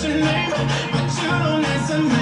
your name, but you don't answer me.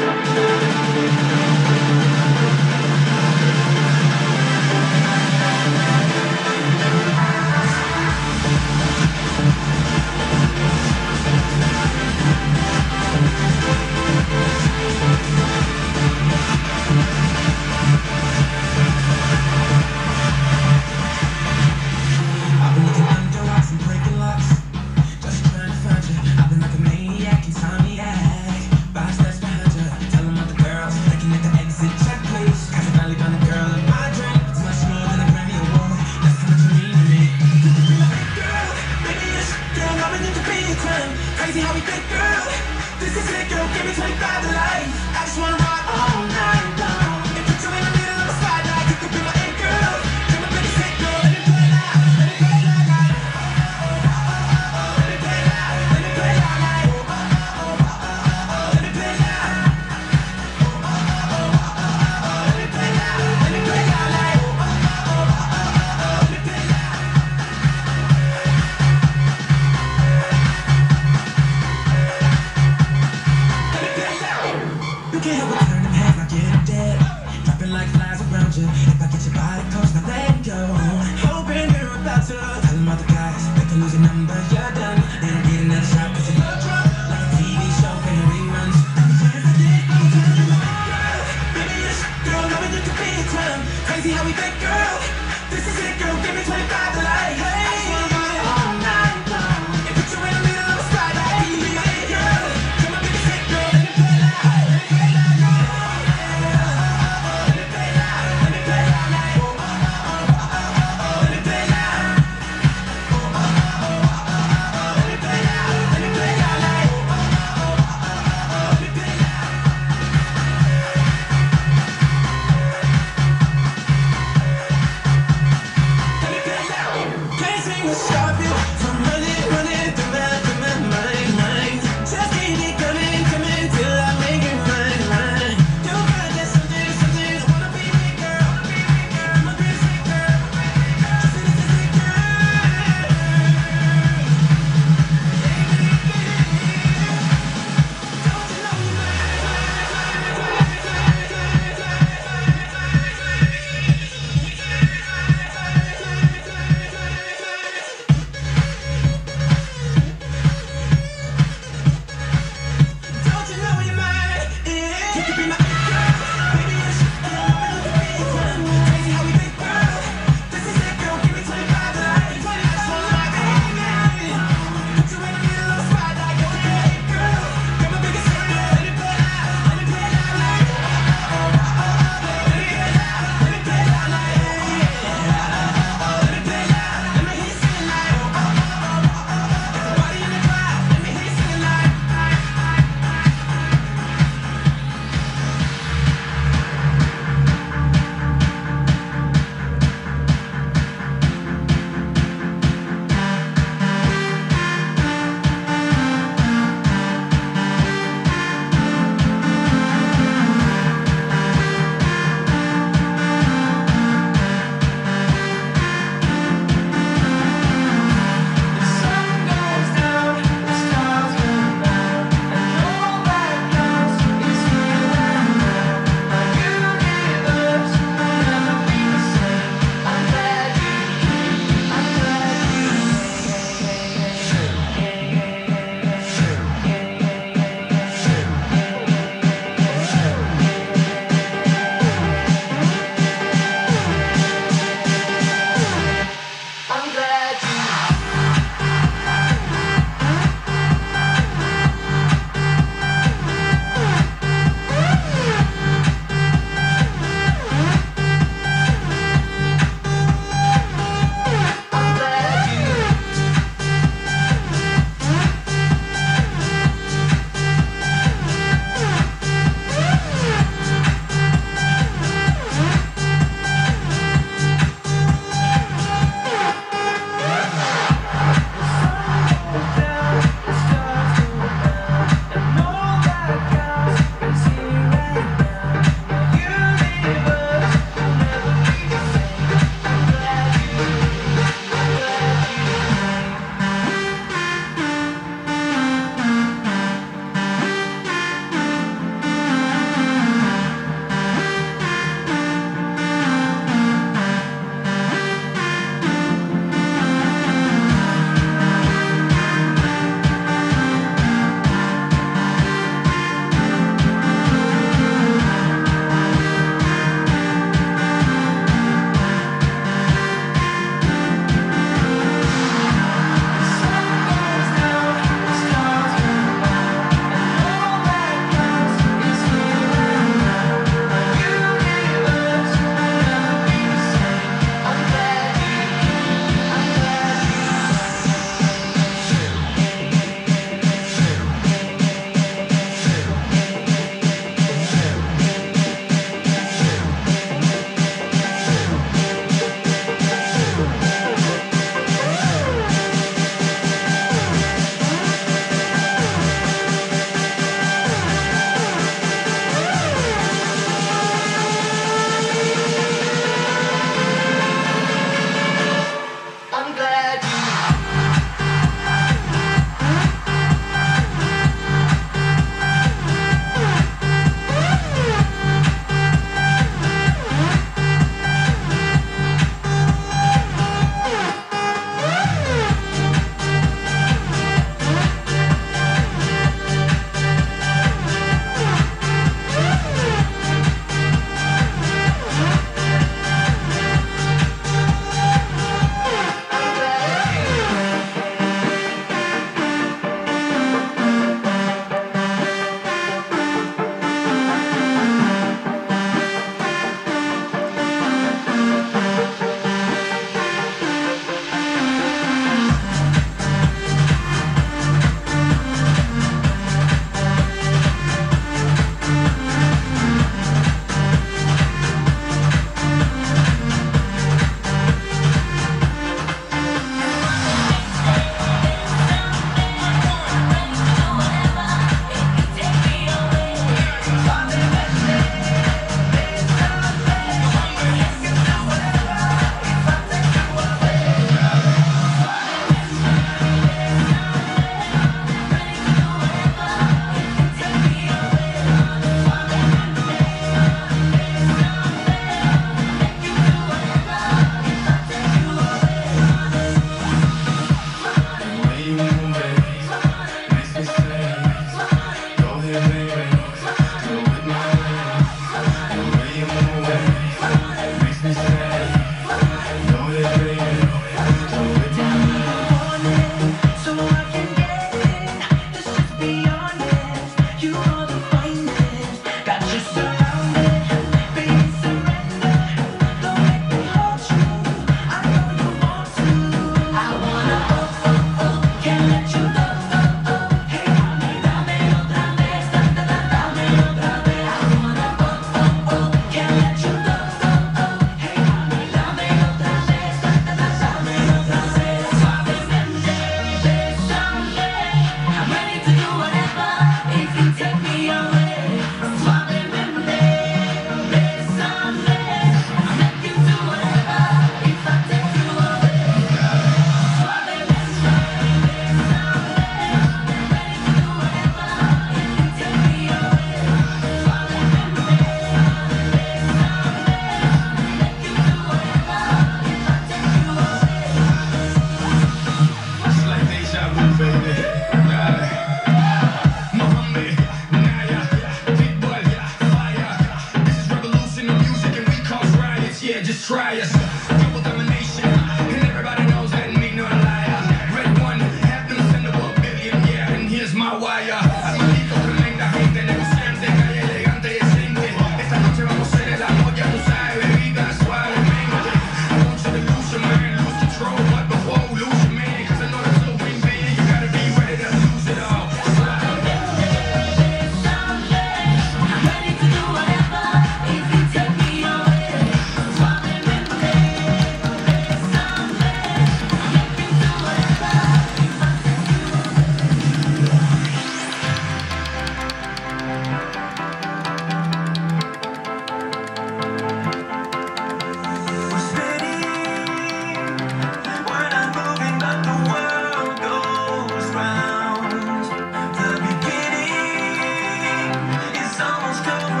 Let's.